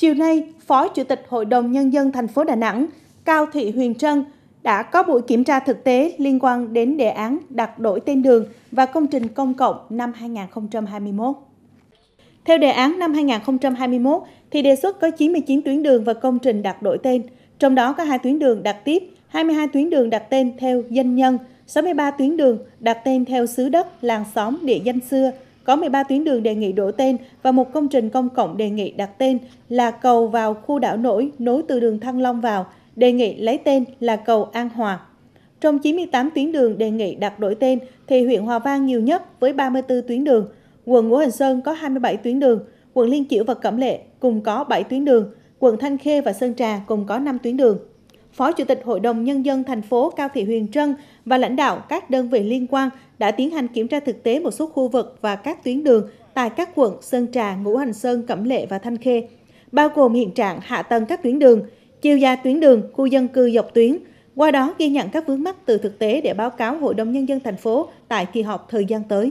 Chiều nay, Phó Chủ tịch Hội đồng Nhân dân thành phố Đà Nẵng Cao Thị Huyền Trân đã có buổi kiểm tra thực tế liên quan đến đề án đặt đổi tên đường và công trình công cộng năm 2021. Theo đề án năm 2021, thì đề xuất có 99 tuyến đường và công trình đặt đổi tên, trong đó có hai tuyến đường đặt tiếp, 22 tuyến đường đặt tên theo danh nhân, 63 tuyến đường đặt tên theo xứ đất, làng xóm, địa danh xưa, có 13 tuyến đường đề nghị đổi tên và một công trình công cộng đề nghị đặt tên là cầu vào khu đảo nổi nối từ đường Thăng Long vào, đề nghị lấy tên là cầu An Hòa. Trong 98 tuyến đường đề nghị đặt đổi tên thì huyện Hòa Vang nhiều nhất với 34 tuyến đường, quận Ngũ Hành Sơn có 27 tuyến đường, quận Liên Chiểu và Cẩm Lệ cùng có 7 tuyến đường, quận Thanh Khê và Sơn Trà cùng có 5 tuyến đường. Phó Chủ tịch Hội đồng Nhân dân thành phố Cao Thị Huyền Trân và lãnh đạo các đơn vị liên quan đã tiến hành kiểm tra thực tế một số khu vực và các tuyến đường tại các quận Sơn Trà, Ngũ Hành Sơn, Cẩm Lệ và Thanh Khê, bao gồm hiện trạng hạ tầng các tuyến đường, chiều dài tuyến đường, khu dân cư dọc tuyến, qua đó ghi nhận các vướng mắc từ thực tế để báo cáo Hội đồng Nhân dân thành phố tại kỳ họp thời gian tới.